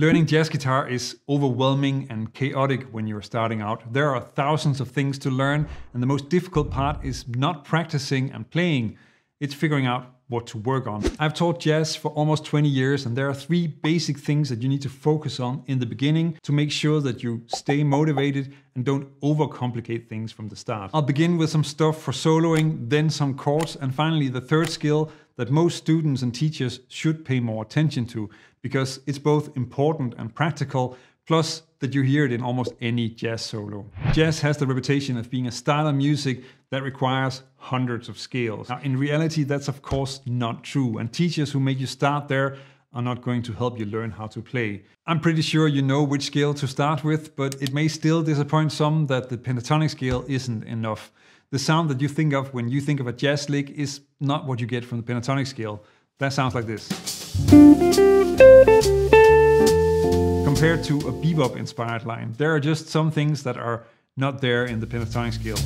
Learning jazz guitar is overwhelming and chaotic when you're starting out. There are thousands of things to learn, and the most difficult part is not practicing and playing. It's figuring out what to work on. I've taught jazz for almost 20 years and there are three basic things that you need to focus on in the beginning to make sure that you stay motivated and don't overcomplicate things from the start. I'll begin with some stuff for soloing, then some chords, and finally the third skill that most students and teachers should pay more attention to because it's both important and practical plus that you hear it in almost any jazz solo. Jazz has the reputation of being a style of music that requires hundreds of scales. Now, in reality, that's of course not true, and teachers who make you start there are not going to help you learn how to play. I'm pretty sure you know which scale to start with, but it may still disappoint some that the pentatonic scale isn't enough. The sound that you think of when you think of a jazz lick is not what you get from the pentatonic scale. That sounds like this compared to a bebop inspired line. There are just some things that are not there in the pentatonic scale.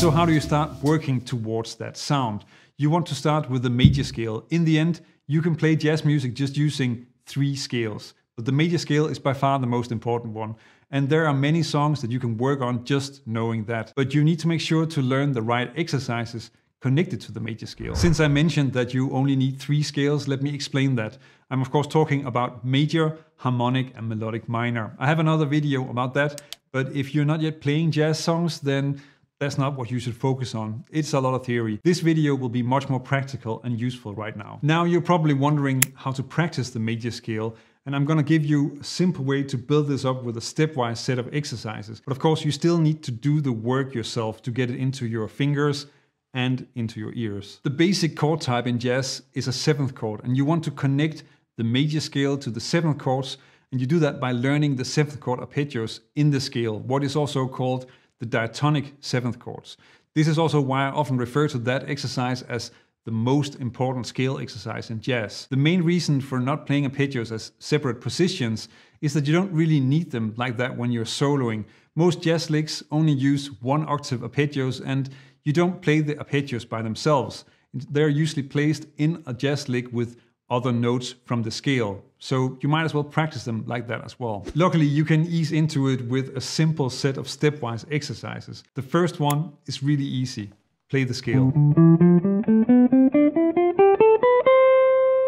So how do you start working towards that sound? You want to start with the major scale. In the end, you can play jazz music just using three scales. But the major scale is by far the most important one. And there are many songs that you can work on just knowing that. But you need to make sure to learn the right exercises connected to the major scale. Since I mentioned that you only need three scales, let me explain that. I'm of course talking about major, harmonic and melodic minor. I have another video about that, but if you're not yet playing jazz songs, then that's not what you should focus on. It's a lot of theory. This video will be much more practical and useful right now. Now you're probably wondering how to practice the major scale and I'm gonna give you a simple way to build this up with a stepwise set of exercises. But of course you still need to do the work yourself to get it into your fingers and into your ears. The basic chord type in jazz is a seventh chord, and you want to connect the major scale to the seventh chords, and you do that by learning the seventh chord arpeggios in the scale, what is also called the diatonic seventh chords. This is also why I often refer to that exercise as the most important scale exercise in jazz. The main reason for not playing arpeggios as separate positions is that you don't really need them like that when you're soloing. Most jazz licks only use one octave arpeggios and you don't play the arpeggios by themselves. They're usually placed in a jazz lick with other notes from the scale. So you might as well practice them like that as well. Luckily, you can ease into it with a simple set of stepwise exercises. The first one is really easy. Play the scale.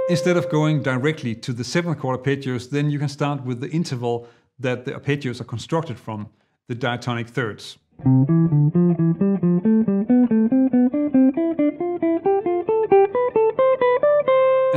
Instead of going directly to the seventh chord arpeggios, then you can start with the interval that the arpeggios are constructed from, the diatonic thirds.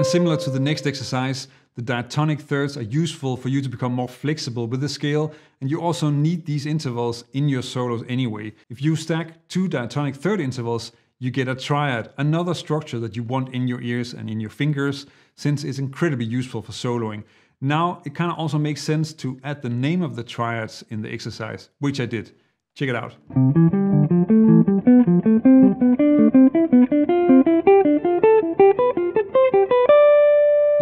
And similar to the next exercise, the diatonic thirds are useful for you to become more flexible with the scale, and you also need these intervals in your solos anyway. If you stack two diatonic third intervals, you get a triad, another structure that you want in your ears and in your fingers, since it's incredibly useful for soloing. Now, it kind of also makes sense to add the name of the triads in the exercise, which I did. Check it out.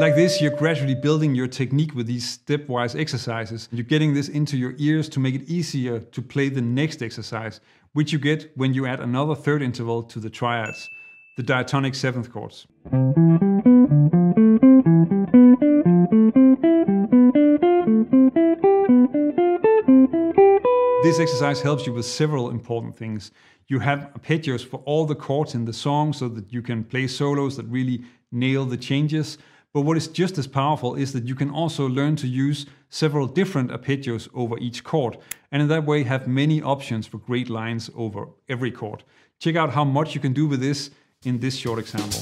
Like this, you're gradually building your technique with these stepwise exercises. You're getting this into your ears to make it easier to play the next exercise, which you get when you add another third interval to the triads, the diatonic seventh chords. This exercise helps you with several important things. You have arpeggios for all the chords in the song so that you can play solos that really nail the changes. But what is just as powerful is that you can also learn to use several different arpeggios over each chord, and in that way have many options for great lines over every chord. Check out how much you can do with this in this short example.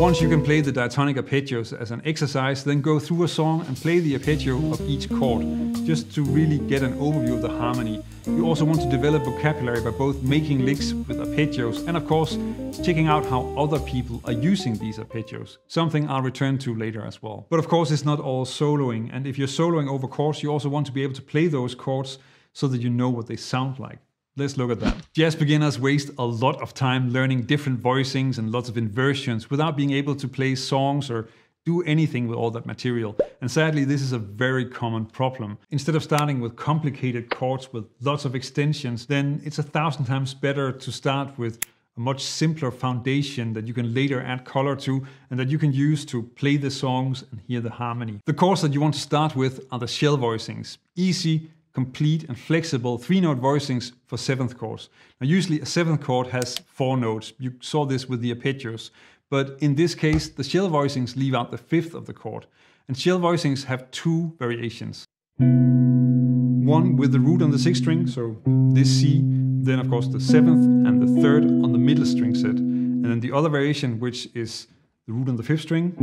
Once you can play the diatonic arpeggios as an exercise, then go through a song and play the arpeggio of each chord, just to really get an overview of the harmony. You also want to develop vocabulary by both making licks with arpeggios and of course checking out how other people are using these arpeggios, something I'll return to later as well. But of course it's not all soloing, and if you're soloing over chords, you also want to be able to play those chords so that you know what they sound like. Let's look at that. Jazz beginners waste a lot of time learning different voicings and lots of inversions without being able to play songs or do anything with all that material. And sadly, this is a very common problem. Instead of starting with complicated chords with lots of extensions, then it's a thousand times better to start with a much simpler foundation that you can later add color to and that you can use to play the songs and hear the harmony. The chords that you want to start with are the shell voicings. Easy, complete and flexible three note voicings for seventh chords. Now usually a seventh chord has four notes. You saw this with the arpeggios. But in this case, the shell voicings leave out the fifth of the chord. And shell voicings have two variations. One with the root on the sixth string, so this C, then of course the seventh and the third on the middle string set. And then the other variation, which is the root on the fifth string,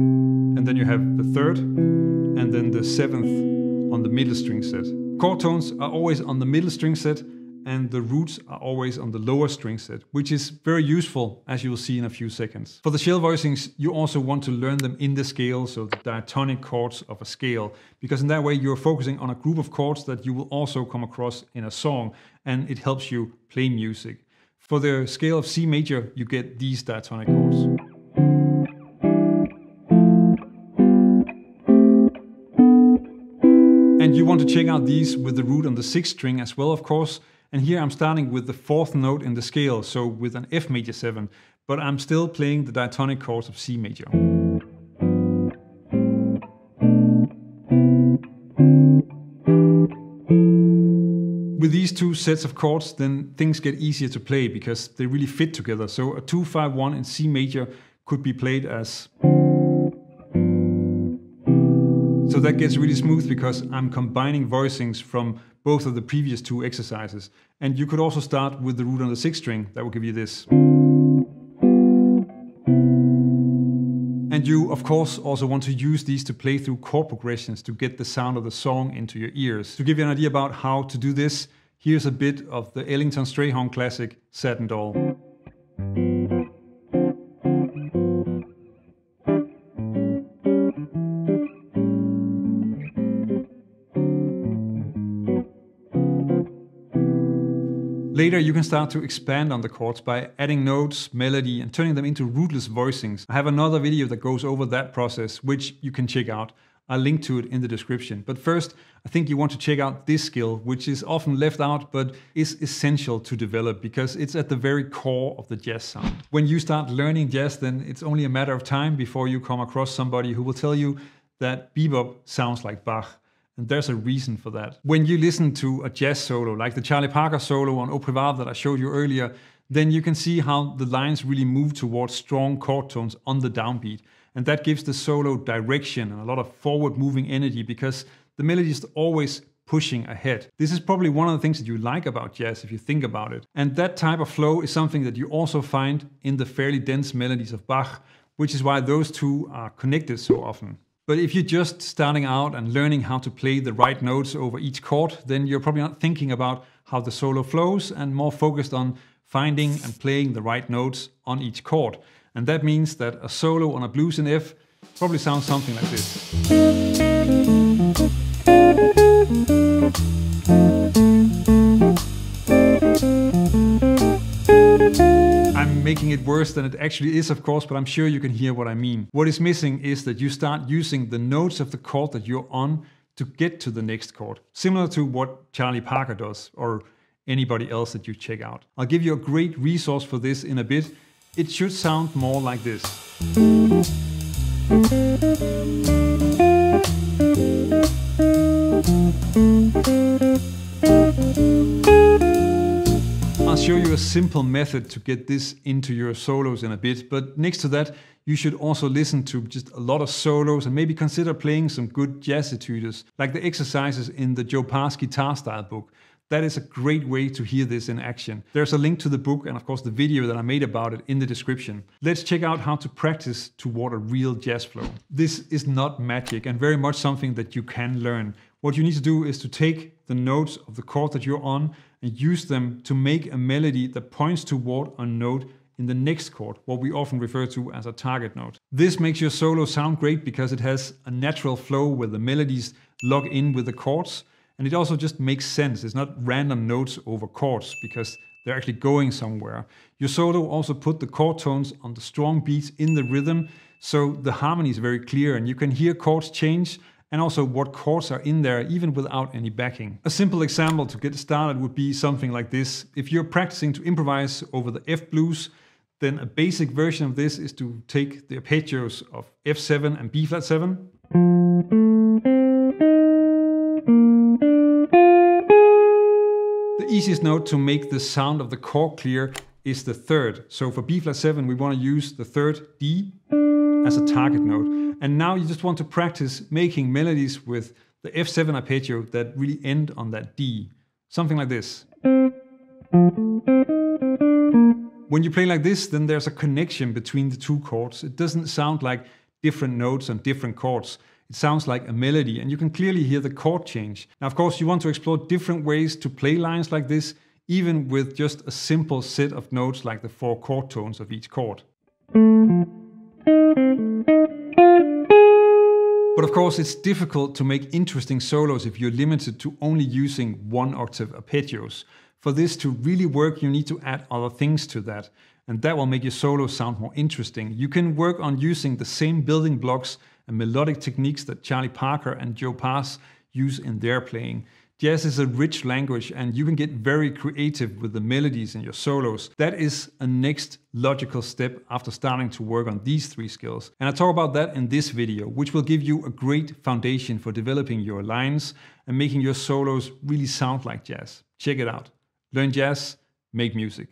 and then you have the third, and then the seventh on the middle string set. Chord tones are always on the middle string set, and the roots are always on the lower string set, which is very useful as you will see in a few seconds. For the shell voicings, you also want to learn them in the scale, so the diatonic chords of a scale, because in that way you're focusing on a group of chords that you will also come across in a song, and it helps you play music. For the scale of C major, you get these diatonic chords. And you want to check out these with the root on the sixth string as well, of course, and here I'm starting with the fourth note in the scale, so with an F major 7, but I'm still playing the diatonic chords of C major. With these two sets of chords, then things get easier to play because they really fit together. So a 2-5-1 in C major could be played as... So that gets really smooth because I'm combining voicings from both of the previous two exercises. And you could also start with the root on the sixth string, that will give you this. And you, of course, also want to use these to play through chord progressions to get the sound of the song into your ears. To give you an idea about how to do this, here's a bit of the Ellington Strayhorn classic, Satin Doll. Later, you can start to expand on the chords by adding notes, melody, and turning them into rootless voicings. I have another video that goes over that process, which you can check out. I'll link to it in the description. But first, I think you want to check out this skill, which is often left out but is essential to develop because it's at the very core of the jazz sound. When you start learning jazz, then it's only a matter of time before you come across somebody who will tell you that bebop sounds like Bach. And there's a reason for that. When you listen to a jazz solo, like the Charlie Parker solo on Private that I showed you earlier, then you can see how the lines really move towards strong chord tones on the downbeat. And that gives the solo direction and a lot of forward moving energy because the melody is always pushing ahead. This is probably one of the things that you like about jazz if you think about it. And that type of flow is something that you also find in the fairly dense melodies of Bach, which is why those two are connected so often. But if you're just starting out and learning how to play the right notes over each chord, then you're probably not thinking about how the solo flows and more focused on finding and playing the right notes on each chord. And that means that a solo on a blues in F probably sounds something like this. Making it worse than it actually is, of course, but I'm sure you can hear what I mean. What is missing is that you start using the notes of the chord that you're on to get to the next chord, similar to what Charlie Parker does or anybody else that you check out. I'll give you a great resource for this in a bit. It should sound more like this. I'll show you a simple method to get this into your solos in a bit, but next to that, you should also listen to just a lot of solos and maybe consider playing some good jazz etudes, like the exercises in the Joe Pass guitar style book. That is a great way to hear this in action. There's a link to the book and of course the video that I made about it in the description. Let's check out how to practice toward a real jazz flow. This is not magic and very much something that you can learn. What you need to do is to take the notes of the chord that you're on and use them to make a melody that points toward a note in the next chord, what we often refer to as a target note. This makes your solo sound great because it has a natural flow where the melodies log in with the chords, and it also just makes sense. It's not random notes over chords because they're actually going somewhere. Your solo also put the chord tones on the strong beats in the rhythm, so the harmony is very clear and you can hear chords change and also what chords are in there even without any backing. A simple example to get started would be something like this. If you're practicing to improvise over the F blues, then a basic version of this is to take the arpeggios of F7 and B flat 7. The easiest note to make the sound of the chord clear is the third. So for B flat 7 we want to use the third D as a target note. And now you just want to practice making melodies with the F7 arpeggio that really end on that D. Something like this. When you play like this, then there's a connection between the two chords. It doesn't sound like different notes on different chords. It sounds like a melody, and you can clearly hear the chord change. Now, of course, you want to explore different ways to play lines like this, even with just a simple set of notes like the four chord tones of each chord. But of course, it's difficult to make interesting solos if you're limited to only using one octave arpeggios. For this to really work, you need to add other things to that, and that will make your solo sound more interesting. You can work on using the same building blocks and melodic techniques that Charlie Parker and Joe Pass use in their playing. Jazz is a rich language and you can get very creative with the melodies in your solos. That is a next logical step after starting to work on these three skills. And I talk about that in this video, which will give you a great foundation for developing your lines and making your solos really sound like jazz. Check it out. Learn jazz, make music.